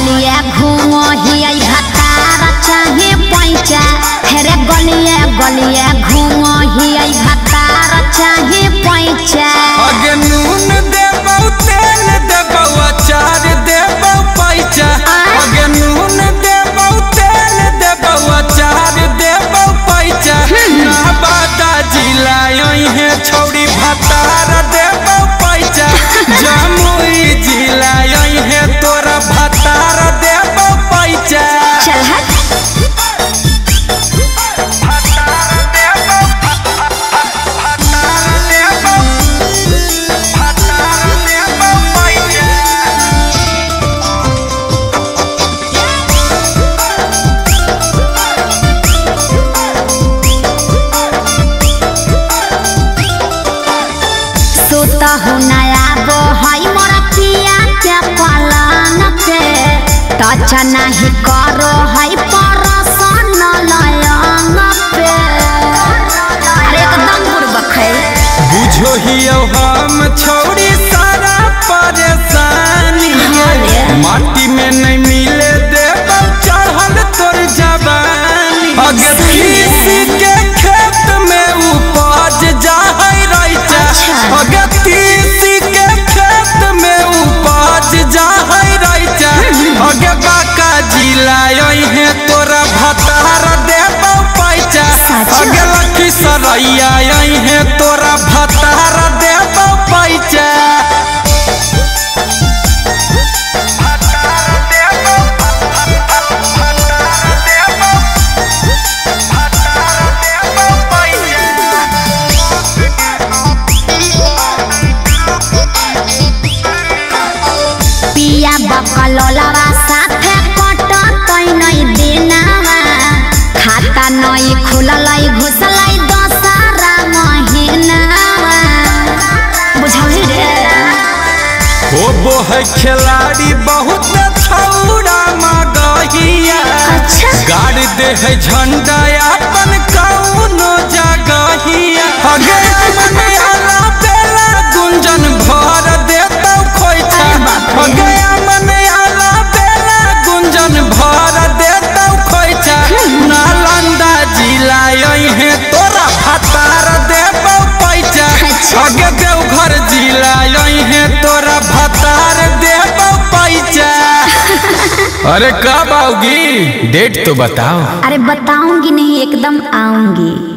गलिया घूमो ही भतारा चाहे पैचा। हेरे गलिया गलिया टच नहीं करो हई परसन लयंग पे। अरे एकदम बुड़बक है। बुझो ही हम छोड़ी सारा परेशानी हाँ। माटी में नहीं मिले देबौ चढ़ल तोर जवानी। अगे सरैया है तोरा भतार देबौ पैचा। पिया बकलोलवा साथे कटतै नै दिनवा। खाता नै खुललै घुसलै होबो है खिलाड़ी बहुत छौड़ा मगहिया अच्छा। गाड़ दे है झंडा अपन कौनो जगहिया अगे मन आला बेला गुंजन भर देतौ खोइछा अगे बेला गुंजन भर देतौ खोइछा नालंदा जिला है तोरा देबौ पैचा। अच्छा। अगे अरे कब आओगी? डेट तो बताओ। अरे बताऊँगी नहीं एकदम आऊँगी।